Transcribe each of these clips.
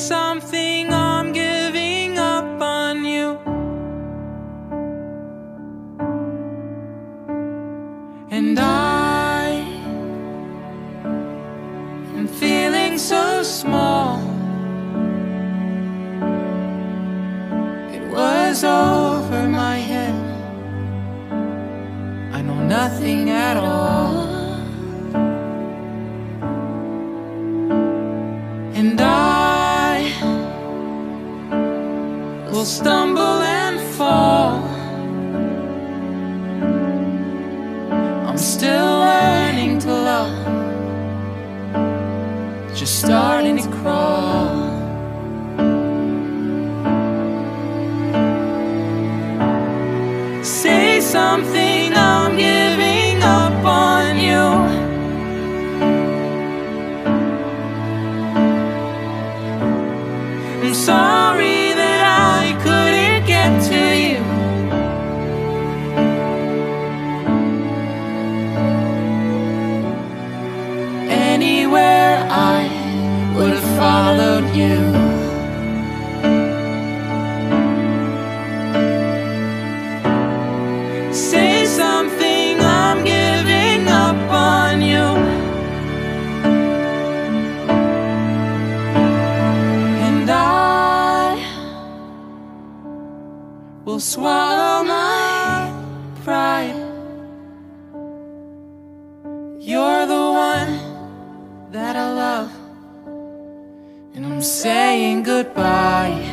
Something, will stumble and fall. I'm still learning to love, just starting to crawl. Say something, I'm giving up on you. I'm sorry you. Say something, I'm giving up on you. And I will swallow my pride. You're the one that I love, saying goodbye.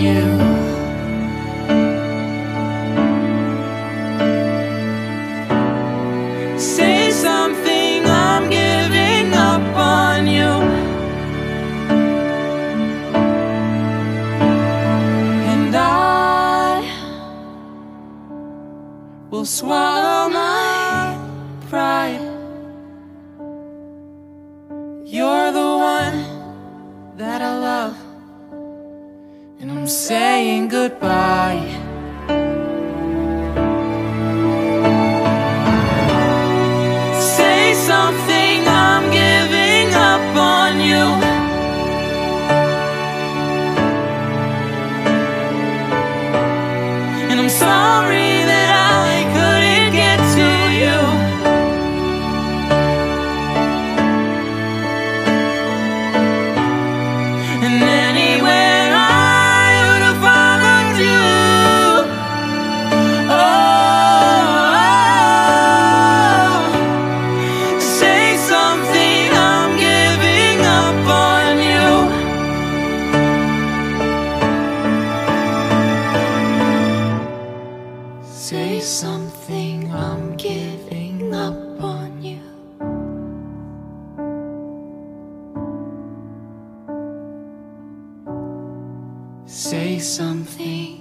You. Say something, I'm giving up on you. And I will swallow my pride. You're the one that I love, saying goodbye. Say something.